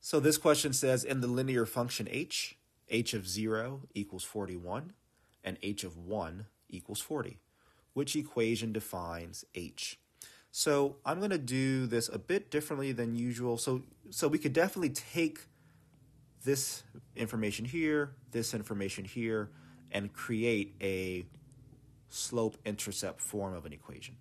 So this question says in the linear function h, h of 0 equals 41 and h of 1 equals 40. Which equation defines h? So I'm going to do this a bit differently than usual. So, so we could definitely take this information here, this information here, and create a slope-intercept form of an equation.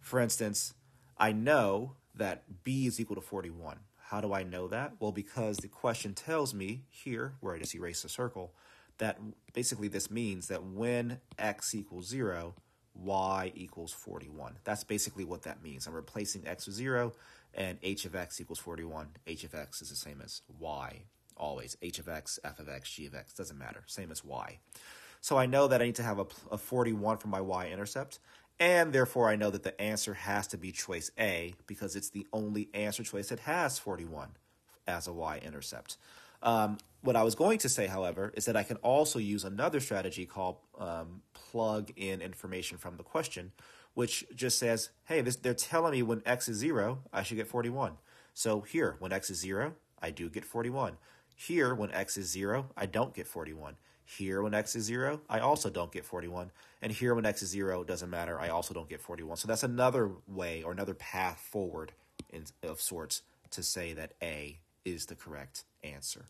For instance, I know that b is equal to 41. How do I know that? Well, because the question tells me here, where I just erase the circle, that basically this means that when x equals 0, y equals 41. That's basically what that means. I'm replacing x with 0, and h of x equals 41. h of x is the same as y, always. h of x, f of x, g of x, doesn't matter. Same as y. So I know that I need to have a, a 41 for my y-intercept, and therefore I know that the answer has to be choice A because it's the only answer choice that has 41 as a y-intercept. Um, what I was going to say, however, is that I can also use another strategy called um, plug in information from the question, which just says, hey, this, they're telling me when x is 0, I should get 41. So here, when x is 0, I do get 41. Here, when x is 0, I don't get 41. Here, when x is 0, I also don't get 41. And here, when x is 0, doesn't matter, I also don't get 41. So that's another way or another path forward in, of sorts to say that A is the correct answer.